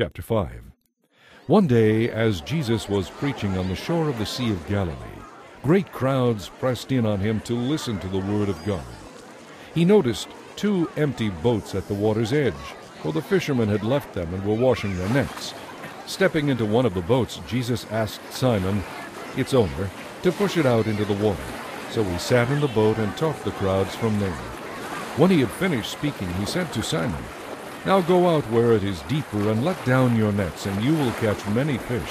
Chapter 5 One day, as Jesus was preaching on the shore of the Sea of Galilee, great crowds pressed in on him to listen to the word of God. He noticed two empty boats at the water's edge, for the fishermen had left them and were washing their nets. Stepping into one of the boats, Jesus asked Simon, its owner, to push it out into the water. So he sat in the boat and taught the crowds from there. When he had finished speaking, he said to Simon, Now go out where it is deeper and let down your nets, and you will catch many fish.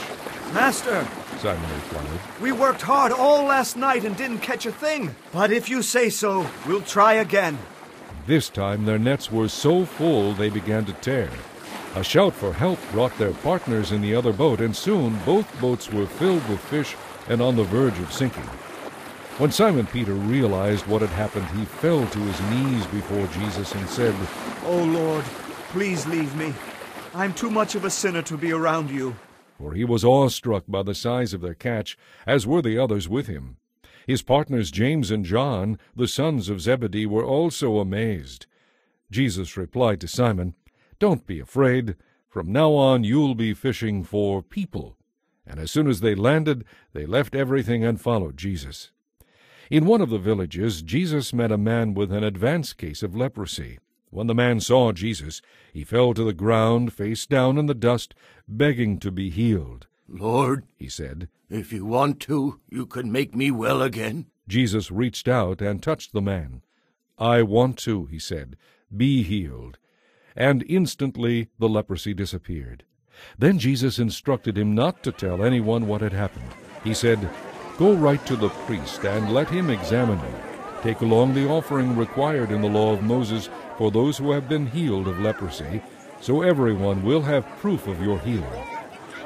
Master, Simon replied, we worked hard all last night and didn't catch a thing. But if you say so, we'll try again. This time their nets were so full they began to tear. A shout for help brought their partners in the other boat, and soon both boats were filled with fish and on the verge of sinking. When Simon Peter realized what had happened, he fell to his knees before Jesus and said, Oh Lord, please leave me. I'm too much of a sinner to be around you. For he was awestruck by the size of their catch, as were the others with him. His partners James and John, the sons of Zebedee, were also amazed. Jesus replied to Simon, Don't be afraid. From now on you'll be fishing for people. And as soon as they landed, they left everything and followed Jesus. In one of the villages, Jesus met a man with an advanced case of leprosy. When the man saw Jesus, he fell to the ground, face down in the dust, begging to be healed. Lord, He said, if you want to, you can make me well again. Jesus reached out and touched the man. I want to, he said. Be healed. And instantly the leprosy disappeared. Then Jesus instructed him not to tell anyone what had happened. He said, Go right to the priest and let him examine you. Take along the offering required in the law of Moses for those who have been healed of leprosy, so everyone will have proof of your healing.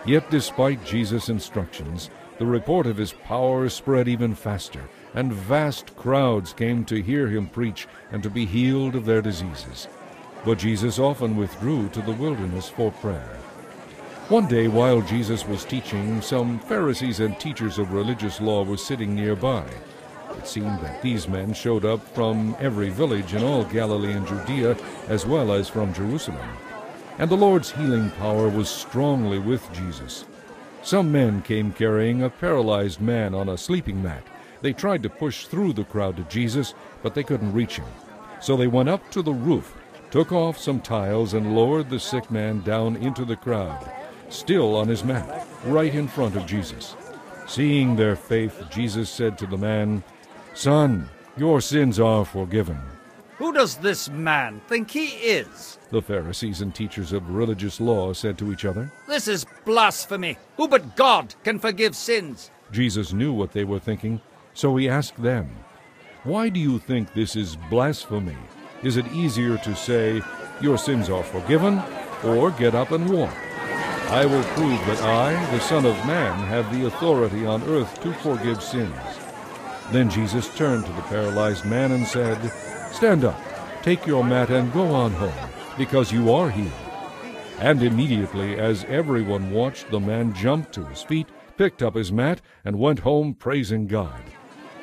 Yet despite Jesus' instructions, the report of his power spread even faster, and vast crowds came to hear him preach and to be healed of their diseases. But Jesus often withdrew to the wilderness for prayer. One day, while Jesus was teaching, some Pharisees and teachers of religious law were sitting nearby. It seemed that these men showed up from every village in all Galilee and Judea, as well as from Jerusalem. And the Lord's healing power was strongly with Jesus. Some men came carrying a paralyzed man on a sleeping mat. They tried to push through the crowd to Jesus, but they couldn't reach him. So they went up to the roof, took off some tiles, and lowered the sick man down into the crowd, still on his mat, right in front of Jesus. Seeing their faith, Jesus said to the man, Son, your sins are forgiven. Who does this man think he is? The Pharisees and teachers of religious law said to each other. This is blasphemy. Who but God can forgive sins? Jesus knew what they were thinking, so he asked them, Why do you think this is blasphemy? Is it easier to say, Your sins are forgiven, or get up and walk? I will prove that I, the Son of Man, have the authority on earth to forgive sins. Then Jesus turned to the paralyzed man and said, Stand up, take your mat, and go on home, because you are healed. And immediately, as everyone watched, the man jumped to his feet, picked up his mat, and went home praising God.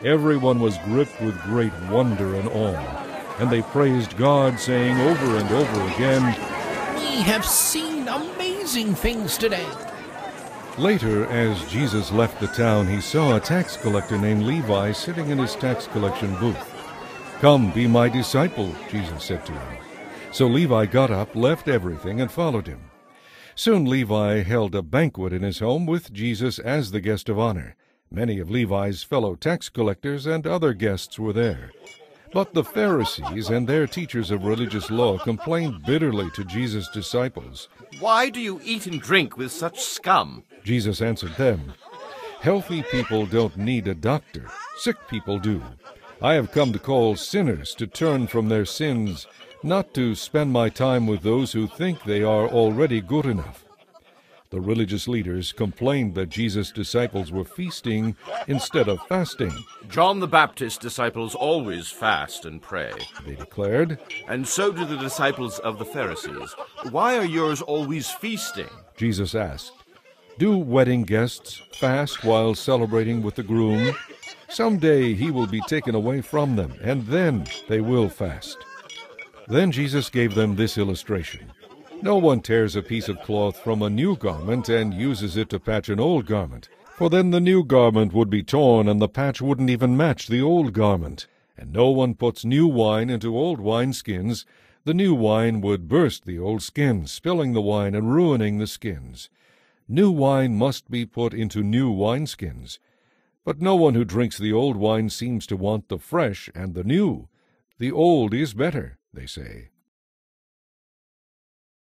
Everyone was gripped with great wonder and awe, and they praised God, saying over and over again, We have seen amazing things today. Later, as Jesus left the town, he saw a tax collector named Levi sitting in his tax collection booth. Come, be my disciple, Jesus said to him. So Levi got up, left everything, and followed him. Soon Levi held a banquet in his home with Jesus as the guest of honor. Many of Levi's fellow tax collectors and other guests were there. But the Pharisees and their teachers of religious law complained bitterly to Jesus' disciples. Why do you eat and drink with such scum? Jesus answered them, Healthy people don't need a doctor, sick people do. I have come to call sinners to turn from their sins, not to spend my time with those who think they are already good enough. The religious leaders complained that Jesus' disciples were feasting instead of fasting. John the Baptist's disciples always fast and pray, They declared, and so do the disciples of the Pharisees. Why are yours always feasting? Jesus asked, Do wedding guests fast while celebrating with the groom? Someday he will be taken away from them, and then they will fast. Then Jesus gave them this illustration. No one tears a piece of cloth from a new garment and uses it to patch an old garment, for then the new garment would be torn and the patch wouldn't even match the old garment. And no one puts new wine into old wineskins. The new wine would burst the old skins, spilling the wine and ruining the skins. New wine must be put into new wineskins. But no one who drinks the old wine seems to want the fresh and the new. The old is better, they say.